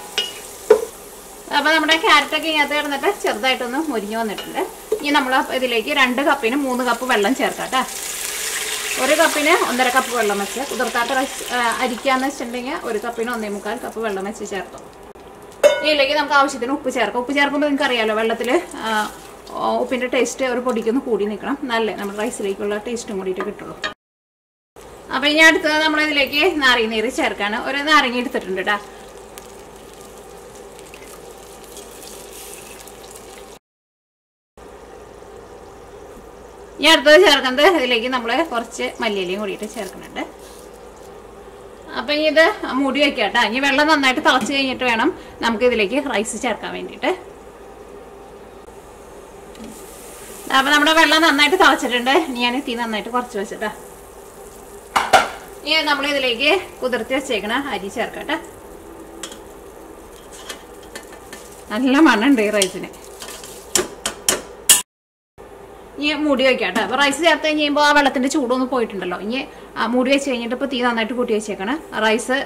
അപ്പോൾ നമ്മുടെ ക്യാരറ്റ് ഒക്കെ ഇതിനകത്ത് കിടന്നിട്ട് ചെറുതായിട്ടൊന്ന് മുരിഞ്ഞു വന്നിട്ടുണ്ട്. ഇനി നമ്മൾ ഇതിലേക്ക് രണ്ട് കപ്പിന് മൂന്ന് കപ്പ് വെള്ളം ചേർക്കാം ട്ടാ. ഒരു കപ്പിന് ഒന്നര കപ്പ് വെള്ളം വെച്ച് കുതിർത്താത്ത റൈസ് അരിക്കാന്ന് വെച്ചിട്ടുണ്ടെങ്കിൽ ഒരു കപ്പിന് ഒന്നേ മുക്കാൽ കപ്പ് വെള്ളം വെച്ച് ചേർത്തു ഇതിലേക്ക് നമുക്ക് ആവശ്യത്തിന് ഉപ്പ് ചേർക്കാം. ഉപ്പ് ചേർക്കുമ്പോൾ നിങ്ങൾക്ക് അറിയാലോ വെള്ളത്തിൽ ഉപ്പിന്റെ ടേസ്റ്റ് ഒരു പൊടിക്കൊന്ന് കൂടി നിൽക്കണം നല്ല നമ്മുടെ റൈസിലേക്കുള്ള ടേസ്റ്റും കൂടിയിട്ട് കിട്ടുള്ളൂ. അപ്പോൾ ഇനി അടുത്തത് നമ്മളിതിലേക്ക് നാരങ്ങ നീര് ചേർക്കാണ്. ഒരു നാരങ്ങ എടുത്തിട്ടുണ്ട് കേട്ടാ ഇനി അടുത്തത് ചേർക്കുന്നത് ഇതിലേക്ക് നമ്മൾ കുറച്ച് മല്ലിയിലയും കൂടിയിട്ട് ചേർക്കുന്നുണ്ട്. അപ്പൊ ഇനി ഇത് മൂടി വയ്ക്കുക കേട്ടോ. ഇനി വെള്ളം നന്നായിട്ട് തിളച്ച് കഴിഞ്ഞിട്ട് വേണം നമുക്ക് ഇതിലേക്ക് റൈസ് ചേർക്കാൻ വേണ്ടിയിട്ട്. അപ്പൊ നമ്മുടെ വെള്ളം നന്നായിട്ട് തിളച്ചിട്ടുണ്ട്. ഇനി ഞാൻ തീ നന്നായിട്ട് കുറച്ച് വെച്ചിട്ടാ. ഇനി നമ്മൾ ഇതിലേക്ക് കുതിർത്തി വെച്ചേക്കണ അരി ചേർക്കട്ടെ നല്ല മണ്ണുണ്ട് ഈ റൈസിന് ഇനി മൂടി വയ്ക്കാട്ടെ കേട്ടോ. റൈസ് ചേർത്ത് കഴിഞ്ഞ് കഴിയുമ്പോൾ ആ വെള്ളത്തിന്റെ ചൂടൊന്ന് പോയിട്ടുണ്ടല്ലോ. ഇനി മൂടി വെച്ച് കഴിഞ്ഞിട്ട് ഇപ്പോൾ തീ നന്നായിട്ട് കൂട്ടി വെച്ചേക്കണം. റൈസ്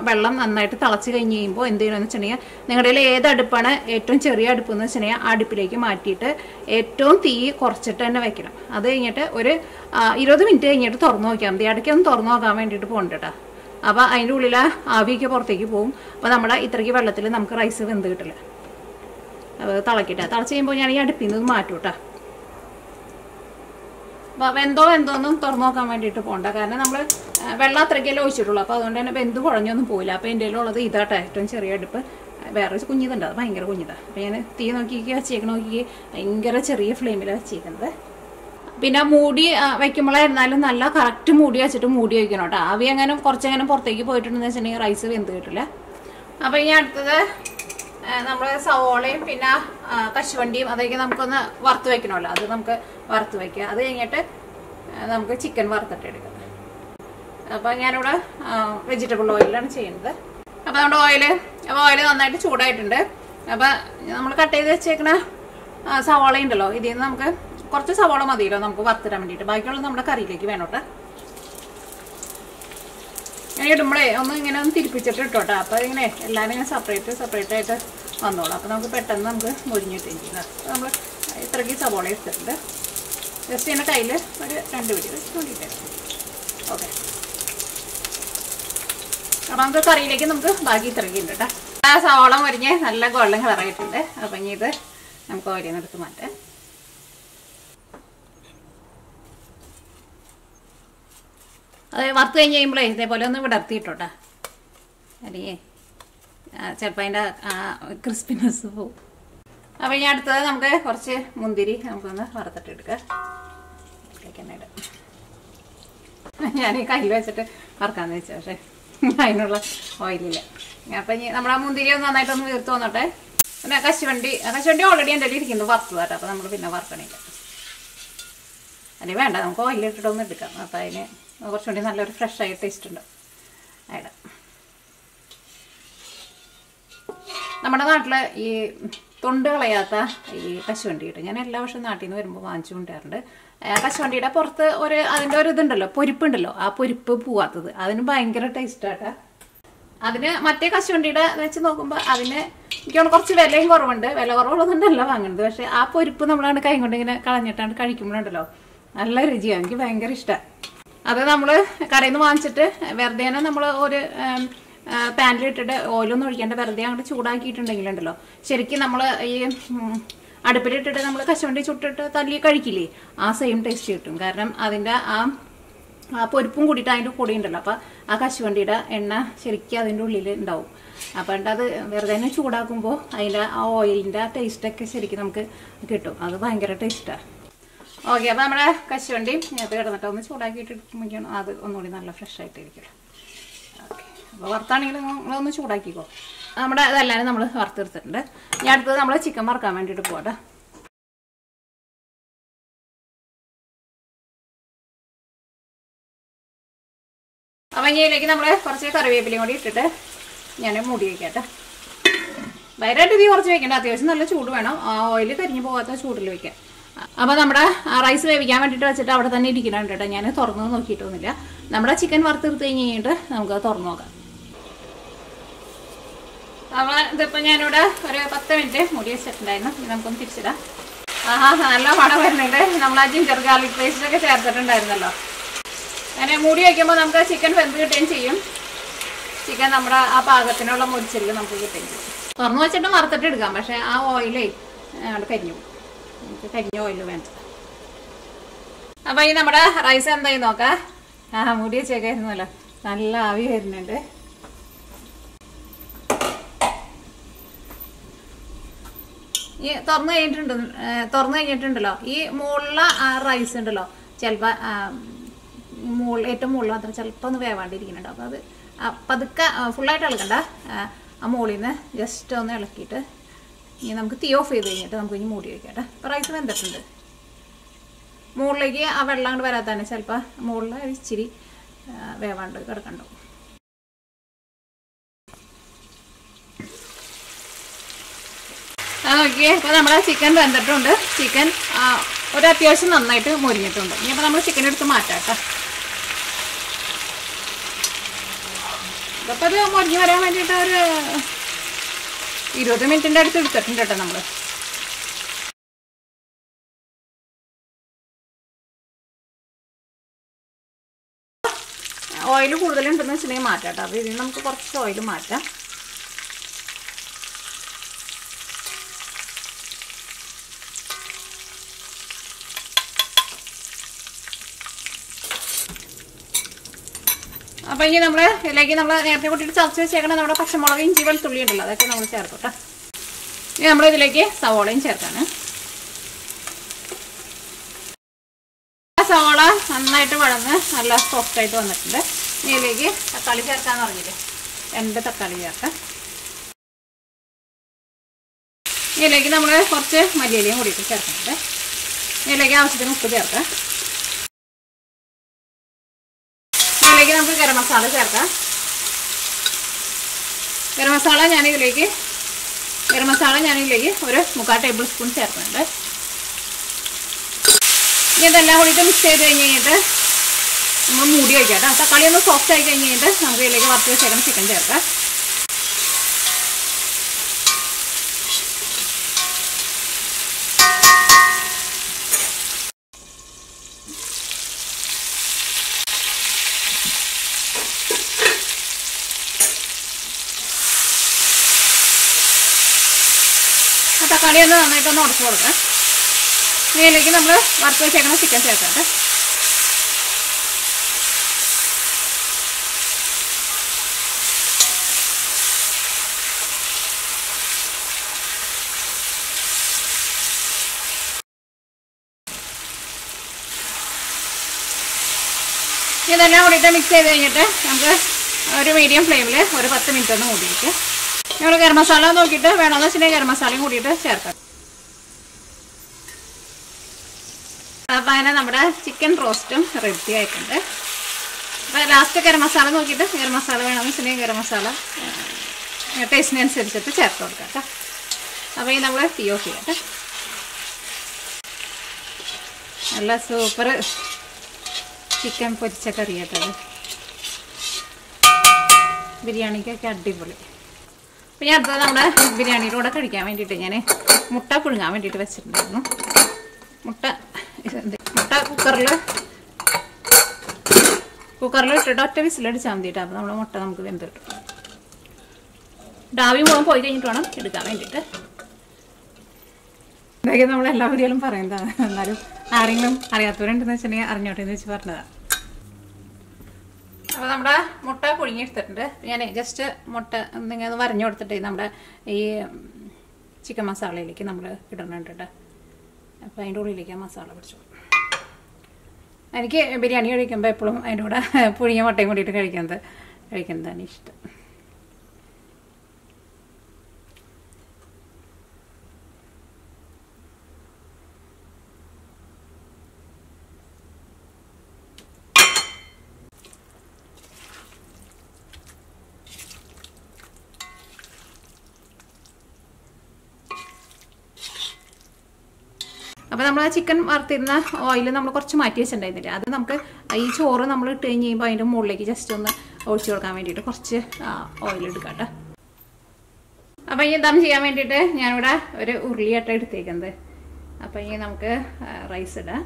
വെള്ളം നന്നായിട്ട് തിളച്ച് കഴിഞ്ഞ് കഴിയുമ്പോൾ എന്ത് ചെയ്യണമെന്ന് വെച്ചിട്ടുണ്ടെങ്കിൽ നിങ്ങളുടെ കയ്യിൽ ഏത് അടുപ്പാണ് ഏറ്റവും ചെറിയ അടുപ്പ് എന്ന് വെച്ചിട്ടുണ്ടെങ്കിൽ ആ അടുപ്പിലേക്ക് മാറ്റിയിട്ട് ഏറ്റവും തീ കുറച്ചിട്ട് തന്നെ വെക്കണം. അത് കഴിഞ്ഞിട്ട് ഒരു ഇരുപത് മിനിറ്റ് കഴിഞ്ഞിട്ട് തുറന്നു നോക്കിയാൽ മതി. ഇടയ്ക്കൊന്ന് തുറന്നു നോക്കാൻ വേണ്ടിയിട്ട് പോകണ്ട അപ്പോൾ അതിന്റെ ഉള്ളിൽ ആവിയൊക്കെ പുറത്തേക്ക് പോകും അപ്പോൾ നമ്മുടെ ഇത്രയ്ക്ക് വെള്ളത്തിൽ നമുക്ക് റൈസ് വെന്ത് കിട്ടില്ല. തിളക്കിട്ടെ. തിളച്ച് കഴിയുമ്പോൾ ഞാൻ ഈ അടുപ്പിൽ നിന്ന് മാറ്റും കേട്ടോ. വ- വെന്തോ വെന്തോ ഒന്നും തുറന്നു നോക്കാൻ വേണ്ടിയിട്ട് പോകണ്ട കാരണം നമ്മൾ വെള്ളം അത്രയ്ക്കല്ലേ ഒഴിച്ചിട്ടുള്ളൂ. അപ്പോൾ അതുകൊണ്ട് തന്നെ വെന്ത് കുഴഞ്ഞൊന്നും പോയില്ല അപ്പോൾ എന്റെ ഉള്ളത് ഇതാട്ടെ ഏറ്റവും ചെറിയ അടുപ്പ്. വേറെ ഒരു കുഞ്ഞിതുണ്ട്. അത് ഭയങ്കര കുഞ്ഞിതാണ് അപ്പോൾ ഞാൻ തീ നോക്കി വെച്ചേക്കണ നോക്കി ഭയങ്കര ചെറിയ ഫ്ലെയിമിലാണ് വെച്ചേക്കുന്നത് പിന്നെ മൂടി വയ്ക്കുമ്പോഴായിരുന്നാലും നല്ല കറക്റ്റ് മൂടി വെച്ചിട്ട് മൂടി വയ്ക്കണം കേട്ടോ ആവി അങ്ങനെ കുറച്ചെങ്ങനെ പുറത്തേക്ക് പോയിട്ടുണ്ടെന്ന് വെച്ചിട്ടുണ്ടെങ്കിൽ റൈസ് വെന്ത് കിട്ടില്ല. അപ്പോൾ ഇനി അടുത്തത് നമ്മൾ സവോളയും പിന്നെ കശുവണ്ടിയും അതൊക്കെ നമുക്കൊന്ന് വറുത്ത് വെക്കണമല്ലോ. അത് നമുക്ക് വറുത്ത് വെക്കുക. അത് കഴിഞ്ഞിട്ട് നമുക്ക് ചിക്കൻ വറുത്തിട്ട് എടുക്കാം. അപ്പോൾ ഞാനിവിടെ വെജിറ്റബിൾ ഓയിലാണ് ചെയ്യുന്നത്. അപ്പോൾ നമ്മുടെ ഓയിൽ അപ്പോൾ ഓയിൽ നന്നായിട്ട് ചൂടായിട്ടുണ്ട്. അപ്പോൾ നമ്മൾ കട്ട് ചെയ്ത് വെച്ചേക്കണ ആ, സവാള ഉണ്ടല്ലോ ഇതിൽ നിന്ന് നമുക്ക് കുറച്ച് സവാള മതിയല്ലോ നമുക്ക് വറുത്തിടാൻ വേണ്ടിയിട്ട്. ബാക്കിയുള്ളത് നമ്മുടെ കറിയിലേക്ക് വേണോട്ടെ. ഇങ്ങനെ ഇടുമ്പോഴേ ഒന്ന് ഇങ്ങനെ ഒന്ന് തിരിപ്പിച്ചിട്ട് ഇട്ടോട്ടെ. അപ്പോൾ ഇങ്ങനെ എല്ലാവരും ഇങ്ങനെ സെപ്പറേറ്റ് സെപ്പറേറ്റ് ആയിട്ട് വന്നോളാം. അപ്പോൾ നമുക്ക് പെട്ടെന്ന് നമുക്ക് മുരിഞ്ഞിട്ട് ചെയ്യുന്നത് നമ്മൾ ഇത്രയ്ക്ക് സവാള എടുത്തിട്ടുണ്ട്. ജസ്റ്റ് എന്റെ കയ്യിൽ ഒരു രണ്ട് പിടി നോക്കിയിട്ട്. ഓക്കെ അപ്പം നമുക്ക് കറിയിലേക്ക് നമുക്ക് ബാക്കി ഇത്രയ്ക്കുണ്ട് കേട്ടോ. ആ സവോള മുരിഞ്ഞ് നല്ല ഗോൾഡൻ കളറായിട്ടുണ്ട് അപ്പം ഇനി ഇത് നമുക്ക് ഓരോന്നെടുത്ത് മാറ്റാം. അത് വറുത്ത് കഴിഞ്ഞ് കഴിയുമ്പോഴേ ഇതേപോലെ ഒന്ന് വിടർത്തിയിട്ടോട്ടാ അല്ലേ? ചിലപ്പോൾ അതിന്റെ ക്രിസ്പിനെസ് പോവും. അപ്പോൾ ഇനി അടുത്തത് നമുക്ക് കുറച്ച് മുന്തിരി നമുക്കൊന്ന് വറുത്തിട്ട് എടുക്കാം. ഞാൻ ഈ കയ്യിൽ വെച്ചിട്ട് വറുക്കാന്ന് വെച്ചു പക്ഷേ അതിനുള്ള ഓയിലില്ല അപ്പം ഇനി നമ്മുടെ മുന്തിരി ഒന്ന് നന്നായിട്ടൊന്ന് വീർത്ത് വന്നോട്ടെ. പിന്നെ കശുവണ്ടി കശുവണ്ടി ഓൾറെഡി എന്റെ ഇരിക്കുന്നത് വറുത്തതാട്ടോ അപ്പൊ നമ്മൾ പിന്നെ വറുക്കണില്ല. അല്ലെങ്കിൽ വേണ്ട നമുക്ക് ഓയിലിട്ടിട്ടൊന്ന് എടുക്കാം. അപ്പം അതിന് കുറച്ചുകൂടി നല്ലൊരു ഫ്രഷ് ആയ ടേസ്റ്റ് ഉണ്ട്. അതിടാം നമ്മുടെ നാട്ടിൽ ഈ തൊണ്ട് കളയാത്ത ഈ കശുവണ്ടി കിട്ടും. ഞാൻ എല്ലാ വർഷവും നാട്ടിൽ നിന്ന് വരുമ്പോൾ വാങ്ങിച്ചു കൊണ്ടുവരാറുണ്ട്. കശുവണ്ടിയുടെ പുറത്ത് ഒരു അതിന്റെ ഒരു ഇതുണ്ടല്ലോ പൊരിപ്പുണ്ടല്ലോ. ആ പൊരിപ്പ് പോവാത്തത്. അതിന് ഭയങ്കര ടേസ്റ്റാട്ടാ അതിന് മറ്റേ കശുവണ്ടിയുടെ വെച്ച് നോക്കുമ്പോൾ അതിന് എനിക്കാണ് കുറച്ച് വിലയും കുറവുണ്ട്. വില കുറവുള്ളതുകൊണ്ടല്ല വാങ്ങുന്നത്. പക്ഷെ ആ പൊരിപ്പ് നമ്മളാണ് കൈ കൊണ്ട് ഇങ്ങനെ കളഞ്ഞിട്ടാണ് കഴിക്കുമ്പോഴുണ്ടല്ലോ. നല്ല രുചിയാണ് എനിക്ക് ഭയങ്കര ഇഷ്ടമാണ് അത് നമ്മൾ കടയിൽ നിന്ന് വാങ്ങിച്ചിട്ട് വെറുതെ നമ്മൾ ഒരു പാനിലിട്ടിട്ട് ഓയിലൊന്നും ഒഴിക്കേണ്ട. വെറുതെ അങ്ങോട്ട് ചൂടാക്കിയിട്ടുണ്ടെങ്കിലുണ്ടല്ലോ. ശരിക്കും നമ്മൾ ഈ അടുപ്പിലിട്ടിട്ട് നമ്മൾ കശുവണ്ടി ചുട്ടിട്ട് തല്ലി കഴിക്കില്ലേ ആ സെയിം ടേസ്റ്റ് കിട്ടും. കാരണം അതിന്റെ ആ ആ പൊരിപ്പും കൂടിയിട്ട് അതിന്റെ കൂടെ ഉണ്ടല്ലോ. അപ്പം ആ കശുവണ്ടിയുടെ എണ്ണ ശരിക്കും അതിന്റെ ഉള്ളിൽ ഉണ്ടാവും. അപ്പം അത് വെറുതെ തന്നെ ചൂടാക്കുമ്പോൾ അതിന്റെ ആ ഓയിലിന്റെ ആ ടേസ്റ്റൊക്കെ ശരിക്കും നമുക്ക് കിട്ടും. അത് ഭയങ്കര ടേസ്റ്റാണ് ഓക്കെ അപ്പം നമ്മുടെ കശുവണ്ടി നേരത്തെ കിടന്നിട്ട് ഒന്ന് ചൂടാക്കിയിട്ട് അത് ഒന്നുകൂടി നല്ല ഫ്രഷ് ആയിട്ടിരിക്കുമല്ലോ അപ്പോൾ വറുത്താണെങ്കിൽ നിങ്ങളൊന്ന് ചൂടാക്കിക്കോ. നമ്മുടെ ഇതെല്ലാം നമ്മൾ വറുത്തെടുത്തിട്ടുണ്ട്. ഇനി അടുത്തത് നമ്മൾ ചിക്കൻ വറുക്കാൻ വേണ്ടിയിട്ട് പോകട്ടെ അപ്പം ഇനി ഇതിലേക്ക് നമ്മൾ കുറച്ച് കറിവേപ്പിലയും കൂടി ഇട്ടിട്ട് ഞാൻ മൂടി വയ്ക്കട്ടെ ഭയങ്കരമായിട്ട് ഇത് കുറച്ച് വയ്ക്കേണ്ട അത്യാവശ്യം നല്ല ചൂട് വേണം. ആ ഓയിൽ കരിഞ്ഞു പോകാത്ത ചൂടിൽ വെക്കാം. അപ്പോൾ നമ്മുടെ റൈസ് വേവിക്കാൻ വേണ്ടിയിട്ട് വെച്ചിട്ട് അവിടെ തന്നെ ഇരിക്കണം കേട്ടോ ഞാൻ തുറന്നു നോക്കിയിട്ടൊന്നുമില്ല. നമ്മുടെ ചിക്കൻ വറുത്തെടുത്ത് കഴിഞ്ഞ് കഴിഞ്ഞിട്ട് നമുക്ക് തുറന്നു നോക്കാം. അപ്പോൾ ഇതിപ്പോൾ ഞാനിവിടെ ഒരു പത്ത് മിനിറ്റ് മുടി വെച്ചിട്ടുണ്ടായിരുന്നു. നമുക്കൊന്ന് തിരിച്ചിടാം. ആഹാ നല്ല മണം വരുന്നുണ്ട്. നമ്മൾ ആ ജിഞ്ചർ ഗാർലിക് പേസ്റ്റ് ഒക്കെ ചേർത്തിട്ടുണ്ടായിരുന്നല്ലോ. അങ്ങനെ മുടി വയ്ക്കുമ്പോൾ നമുക്ക് ചിക്കൻ വെന്ത് കിട്ടുകയും ചെയ്യും. ചിക്കൻ നമ്മുടെ ആ പാകത്തിനുള്ള മുരിച്ചിൽ നമുക്ക് കിട്ടുകയും ചെയ്യും. തുറന്നു വെച്ചിട്ട് വറുത്തിട്ട് എടുക്കാം. പക്ഷേ ആ ഓയിലേ അവിടെ കരിഞ്ഞു. നമുക്ക് കരിഞ്ഞ ഓയിൽ വേണ്ട. അപ്പം ഈ നമ്മുടെ റൈസ് എന്തായി നോക്കാം? ആ മൂടി വെച്ചേക്കായിരുന്നല്ലോ നല്ല ആവി വരുന്നുണ്ട്. ഈ തുറന്നു കഴിഞ്ഞിട്ടുണ്ട് തുറന്നു കഴിഞ്ഞിട്ടുണ്ടല്ലോ. ഈ മുകളിലെ ആ റൈസ് ഉണ്ടല്ലോ. ചിലപ്പോൾ മുകളിൽ ഏറ്റവും മുകളിൽ മാത്രം ചിലപ്പോൾ ഒന്ന് വേവാണ്ടിരിക്കുന്നുണ്ട്. അപ്പോൾ അത് പതുക്കെ ഫുള്ളായിട്ട് ഇളക്കണ്ട. ആ, മുകളിൽ നിന്ന് ജസ്റ്റ് ഒന്ന് ഇളക്കിയിട്ട് ഇനി നമുക്ക് തീ ഓഫ് ചെയ്ത് കഴിഞ്ഞിട്ട് നമുക്ക് ഇനി മൂടി വയ്ക്കാം കേട്ടോ അപ്പോൾ റൈസ് വെന്തിട്ടുണ്ട്. മുകളിലേക്ക് ആ വെള്ളം അങ്ങോട്ട് വരാത്തന്നെ ചിലപ്പോൾ മുകളിൽ ഇച്ചിരി വേവാണ്ട് കിടക്കണ്ടാവും. അത് അപ്പോൾ നമ്മുടെ ചിക്കൻ വെന്തിട്ടുണ്ട്. ചിക്കൻ ഒരു അത്യാവശ്യം നന്നായിട്ട് മുരിഞ്ഞിട്ടുണ്ട്. ഇനി അപ്പോൾ നമ്മൾ ചിക്കൻ എടുത്ത് മാറ്റാം കേട്ടോ അപ്പോൾ അത് മുരിഞ്ഞ് വരാൻ വേണ്ടിയിട്ട് ഒരു ഇരുപത് മിനിറ്റിന്റെ അടുത്ത് എടുത്തിട്ടുണ്ട് കേട്ടോ നമ്മൾ ഓയിൽ കൂടുതലുണ്ടെന്ന് വെച്ചിട്ടുണ്ടെങ്കിൽ മാറ്റാം കേട്ടോ അപ്പോൾ ഇതിൽ നമുക്ക് കുറച്ച് ഓയിൽ മാറ്റാം. അപ്പൊ ഇനി നമ്മൾ ഇതിലേക്ക് നമ്മൾ നേരത്തെ കൂട്ടിയിട്ട് ചതച്ച് വെച്ചേക്കണ നമ്മുടെ പച്ചമുളക് ഇഞ്ചി വെളുത്തുള്ളി ഉണ്ടല്ലോ അതൊക്കെ നമ്മൾ ചേർക്കട്ടെ ഇനി നമ്മൾ ഇതിലേക്ക് സവോളയും ചേർക്കാണ്. ആ സവോള നന്നായിട്ട് വളർന്ന് നല്ല സോഫ്റ്റ് ആയിട്ട് വന്നിട്ടുണ്ട്. ഇനി ഇതിലേക്ക് തക്കാളി ചേർക്കാന്ന് പറഞ്ഞില്ലേ രണ്ട് തക്കാളി ചേർക്കാം. ഇതിലേക്ക് നമ്മൾ കുറച്ച് മല്ലിയിലയും കൂടിയിട്ട് ചേർക്കുന്നുണ്ട്. ഇതിലേക്ക് ആവശ്യത്തിന് ഉപ്പ് ചേർക്കാം. ഗരം മസാല ചേർക്കാം. ഗരം മസാല ഞാനിതിലേക്ക് ഗരം മസാല ഞാനിതിലേക്ക് ഒരു മുക്കാൽ ടേബിൾ സ്പൂൺ ചേർക്കുന്നുണ്ട്. ഇനി ഇതെല്ലാം കൂടിയിട്ട് മിക്സ് ചെയ്ത് കഴിഞ്ഞ് കഴിഞ്ഞിട്ട് നമ്മൾ മൂടി വയ്ക്കാം കേട്ടോ. തക്കാളി ഒന്ന് സോഫ്റ്റ് ആയി കഴിഞ്ഞ് കഴിഞ്ഞിട്ട് നമുക്ക് ഇതിലേക്ക് വറുത്ത് വെച്ചേക്കണം ചിക്കൻ ചേർക്കാം. തക്കാളി ഒന്ന് നന്നായിട്ടൊന്ന് ഉടച്ചു കൊടുക്കാം. ഇതിലേക്ക് നമ്മൾ വറുത്ത് വെച്ചേക്കണ ചിക്കൻ ചേർക്കാം കേട്ടോ ഇതെല്ലാം കൂടിയിട്ട് മിക്സ് ചെയ്ത് കഴിഞ്ഞിട്ട് നമുക്ക് ഒരു മീഡിയം ഫ്ലെയിമിൽ ഒരു പത്ത് മിനിറ്റ് ഒന്ന് മൂടി നമ്മൾ ഗരം മസാല നോക്കിയിട്ട് വേണമെന്ന് വെച്ചിട്ടുണ്ടെങ്കിൽ ഗരം മസാലയും കൂടിയിട്ട് ചേർക്കാം. അപ്പം അങ്ങനെ നമ്മുടെ ചിക്കൻ റോസ്റ്റും റെഡി ആയിട്ടുണ്ട്. അപ്പം ലാസ്റ്റ് ഗരം മസാല നോക്കിയിട്ട് ഗരം മസാല വേണമെന്ന് വെച്ചിട്ടുണ്ടെങ്കിൽ ഗരം മസാല ടേസ്റ്റിനനുസരിച്ചിട്ട് ചേർത്ത് കൊടുക്കാം കേട്ടോ. അപ്പോൾ ഈ നമ്മൾ തീ ഓഫ് ചെയ്യാം നല്ല സൂപ്പർ ചിക്കൻ പൊരിച്ച കറി ബിരിയാണിക്കൊക്കെ അടിപൊളി. ഞാൻ അടുത്തത് നമ്മുടെ ബിരിയാണിയുടെ കൂടെ കഴിക്കാൻ വേണ്ടിയിട്ട് ഞാൻ മുട്ട പുഴുങ്ങാൻ വേണ്ടിയിട്ട് വെച്ചിട്ടുണ്ടായിരുന്നു. മുട്ട മുട്ട കുക്കറിൽ കുക്കറിൽ ഇട്ടിട്ട് ഒറ്റ വിസിലടിച്ചാൽ മതിയിട്ട് അപ്പോൾ നമ്മുടെ മുട്ട നമുക്ക് വെന്ത് കിട്ടും ഡാവി മുളം പോയി കഴിഞ്ഞിട്ട് വേണം എടുക്കാൻ വേണ്ടിയിട്ട്. എല്ലാ വീഡിയോയിലും പറയുന്നതാണ്. എന്നാലും ആരെങ്കിലും അറിയാത്തവരുണ്ടെന്ന് വെച്ചിട്ടുണ്ടെങ്കിൽ അറിഞ്ഞോട്ടെ എന്ന് വെച്ച് പറഞ്ഞതാണ് അപ്പോൾ നമ്മുടെ മുട്ട പുഴുങ്ങി എടുത്തിട്ടുണ്ട് ഞാൻ ജസ്റ്റ് മുട്ട നിങ്ങൾ വരഞ്ഞു കൊടുത്തിട്ട് നമ്മുടെ ഈ ചിക്കൻ മസാലയിലേക്ക് നമ്മൾ ഇടുന്നുണ്ട് കേട്ടോ അപ്പോൾ അതിന്റെ ഉള്ളിലേക്ക് മസാല പിടിച്ചു. എനിക്ക് ബിരിയാണി കഴിക്കുമ്പോൾ എപ്പോഴും അതിന്റെ കൂടെ പുഴുങ്ങിയ മുട്ടയും കൂടിയിട്ട് കഴിക്കുന്നത് കഴിക്കുന്നതാണ് ഇഷ്ടം അപ്പോൾ നമ്മൾ ആ ചിക്കൻ വറുത്തിരുന്ന ഓയിൽ നമ്മൾ കുറച്ച് മാറ്റി വെച്ചിട്ടുണ്ടായിരുന്നില്ല. അത് നമുക്ക് ഈ ചോറ് നമ്മൾ ഇട്ട് കഴിഞ്ഞ് കഴിയുമ്പോൾ അതിന്റെ മുകളിലേക്ക് ജസ്റ്റ് ഒന്ന് ഒഴിച്ചു കൊടുക്കാൻ വേണ്ടിയിട്ട് കുറച്ച് ഓയിൽ എടുക്കാം കേട്ടോ അപ്പം ഇനി ദം ചെയ്യാൻ വേണ്ടിയിട്ട് ഞാനിവിടെ ഒരു ഉരുളിയാട്ടം എടുത്തേക്കുന്നത്. അപ്പം ഇനി നമുക്ക് റൈസ് ഇടാം.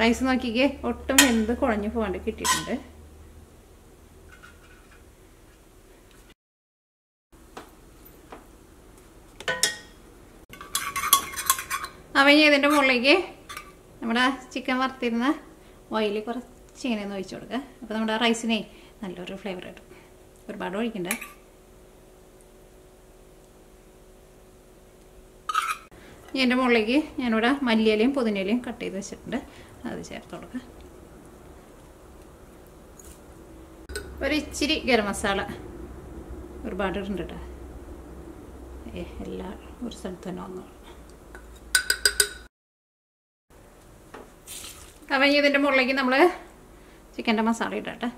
റൈസ് നോക്കിക്കേ ഒട്ടും എന്ത് കുഴഞ്ഞു പോകാണ്ട് കിട്ടിയിട്ടുണ്ട്. ഇനി ഇതിന്റെ മുകളിലേക്ക് നമ്മുടെ ചിക്കൻ വറുത്തിരുന്ന ഓയിൽ കുറച്ച് ഇങ്ങനെ ഒന്ന് ഒഴിച്ചു കൊടുക്കുക അപ്പോൾ നമ്മുടെ റൈസിനെ നല്ലൊരു ഫ്ലേവർ കിട്ടും. ഒരുപാട് ഒഴിക്കണ്ട. ഇനി എന്റെ മുകളിലേക്ക് ഞാനിവിടെ മല്ലിയിലയും പുതിനയിലയും കട്ട് ചെയ്ത് വെച്ചിട്ടുണ്ട്. അത് ചേർത്ത് കൊടുക്കുക ഒരു ഇച്ചിരി ഗരം മസാല ഒരുപാട് ഇടുന്നുണ്ട് കേട്ടോ ഏ എല്ലാ ഒരു സ്ഥലത്ത് തന്നെ വന്നോളൂ. ഇനി ഇതിന്റെ മുകളിലേക്ക് നമ്മൾ ചിക്കന്റെ മസാല ഇടട്ടെ.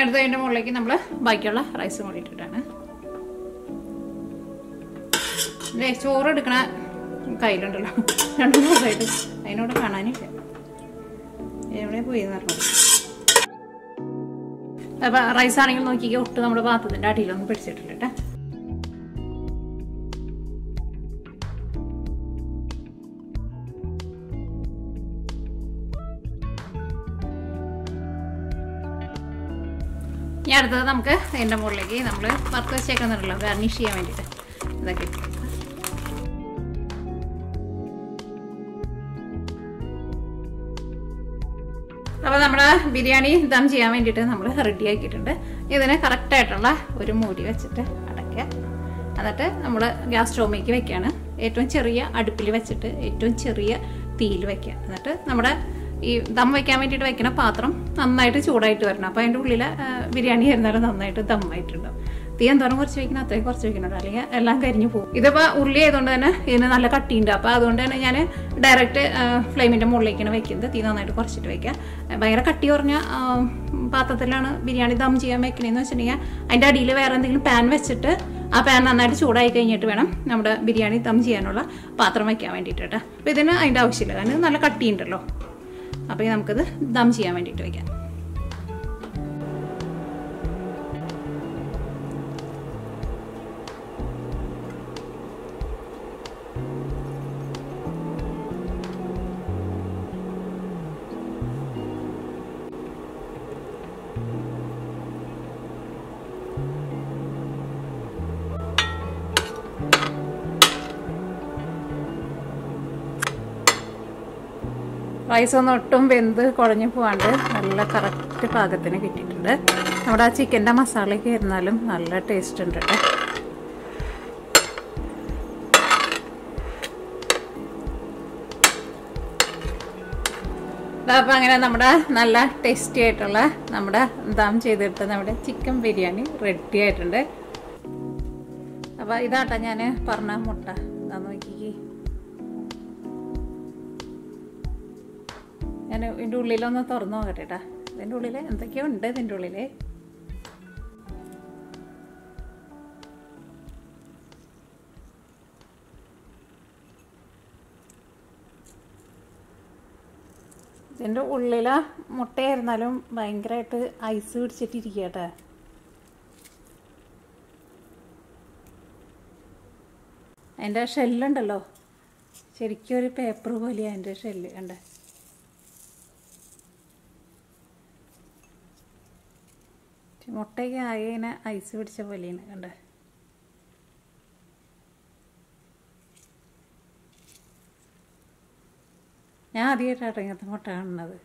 അടുത്തതിന്റെ മുകളിലേക്ക് നമ്മൾ ബാക്കിയുള്ള റൈസ് കൂടി ഇട്ടിട്ടാണ്. ചോറ് എടുക്കണ കയ്യിലുണ്ടല്ലോ. രണ്ടു ദിവസമായിട്ട് അതിനോട് കാണാനില്ല. എവിടെ പോയി പറഞ്ഞു അപ്പൊ റൈസ് ആണെങ്കിൽ നോക്കിക്കോ ഒട്ട് നമ്മുടെ പാത്രത്തിന്റെ അടിയിലൊന്നും പിടിച്ചിട്ടില്ല കേട്ടോ ഇനി അടുത്തത് നമുക്ക് അതിന്റെ മുകളിലേക്ക് നമ്മൾ വറുത്ത് വെച്ചേക്കുന്നുണ്ടല്ലോ ഗാർണിഷ് ചെയ്യാൻ വേണ്ടിയിട്ട് ഇതൊക്കെ. ബിരിയാണി ദം ചെയ്യാൻ വേണ്ടിയിട്ട് നമ്മൾ റെഡി ആക്കിയിട്ടുണ്ട്. ഇതിന് കറക്റ്റായിട്ടുള്ള ഒരു മൂടി വെച്ചിട്ട് അടയ്ക്കുക. എന്നിട്ട് നമ്മൾ ഗ്യാസ് സ്റ്റോമിലേക്ക് വെക്കുകയാണ്. ഏറ്റവും ചെറിയ അടുപ്പിൽ വെച്ചിട്ട് ഏറ്റവും ചെറിയ തീയിൽ വെക്കുക. എന്നിട്ട് നമ്മുടെ ഈ ദം വയ്ക്കാൻ വേണ്ടിയിട്ട് വെക്കുന്ന പാത്രം നന്നായിട്ട് ചൂടായിട്ട് വരണം. അപ്പോൾ അതിന്റെ ഉള്ളിൽ ബിരിയാണി വരുന്നാലും നന്നായിട്ട് ദമ്മായിട്ടുണ്ടാവും തീ എന്തോരം കുറച്ച് വെക്കണം അത്രയും കുറച്ച് വെക്കുന്നുണ്ട് അല്ലെങ്കിൽ എല്ലാം കരിഞ്ഞു പോകും. ഇതിപ്പോൾ ഉള്ളി ആയതുകൊണ്ട് തന്നെ ഇതിന് നല്ല കട്ടിയുണ്ട് അപ്പോൾ അതുകൊണ്ട് തന്നെ ഞാൻ ഡയറക്റ്റ് ഫ്ലെയിമിന്റെ മുകളിലേക്കാണ് വെക്കുന്നത്. തീ നന്നായിട്ട് കുറച്ചിട്ട് വയ്ക്കുക ഭയങ്കര കട്ടി കുറഞ്ഞ പാത്രത്തിലാണ് ബിരിയാണി ദം ചെയ്യാൻ വെക്കണേന്ന് വെച്ചിട്ടുണ്ടെങ്കിൽ അതിന്റെ അടിയിൽ വേറെ എന്തെങ്കിലും പാൻ വെച്ചിട്ട് ആ പാൻ നന്നായിട്ട് ചൂടായി കഴിഞ്ഞിട്ട് വേണം നമ്മുടെ ബിരിയാണി ദം ചെയ്യാനുള്ള പാത്രം വയ്ക്കാൻ വേണ്ടിയിട്ട് കേട്ടോ. അപ്പോൾ ഇതിന് അതിന്റെ ആവശ്യമില്ല. കാരണം നല്ല കട്ടിയുണ്ടല്ലോ അപ്പോൾ നമുക്കിത് ദം ചെയ്യാൻ വേണ്ടിയിട്ട് വെക്കാം. റൈസ് ഒന്നും ഒട്ടും വെന്ത് കുഴഞ്ഞു പോവാണ്ട് നല്ല കറക്റ്റ് പാകത്തിന് കിട്ടിയിട്ടുണ്ട്. നമ്മുടെ ആ ചിക്കന്റെ മസാലയൊക്കെ ഇരുന്നാലും നല്ല ടേസ്റ്റ് ഉണ്ട് കേട്ടോ. അപ്പം അങ്ങനെ നമ്മുടെ നല്ല ടേസ്റ്റി ആയിട്ടുള്ള നമ്മുടെ ദാം ചെയ്തെടുത്ത നമ്മുടെ ചിക്കൻ ബിരിയാണി റെഡി ആയിട്ടുണ്ട്. അപ്പം ഇതാട്ടാ ഞാൻ പറഞ്ഞ മുട്ട. ഞാൻ ഇതിന്റെ ഉള്ളിലൊന്ന് തുറന്നു നോക്കട്ടെ കേട്ടാ ഇതിന്റെ ഉള്ളിൽ എന്തൊക്കെയോ ഉണ്ട് ഇതിന്റെ ഉള്ളിൽ ഇതിന്റെ ഉള്ളിൽ മുട്ടയായിരുന്നാലും ഭയങ്കരമായിട്ട് ഐസ് പിടിച്ചിട്ടിരിക്കുക കേട്ടോ അതിന്റെ ഷെല്ലുണ്ടല്ലോ. ശരിക്കും ഒരു പേപ്പർ പോലെയാണ് അതിന്റെ ഷെല്ല്. കണ്ടേ? മുട്ടയ്ക്ക് ആകെ ഇങ്ങനെ ഐസ് പിടിച്ച പോലെയാണ് കണ്ടേ? ഞാൻ ആദ്യമായിട്ടാണ് ഇങ്ങനത്തെ മുട്ട കാണുന്നത്.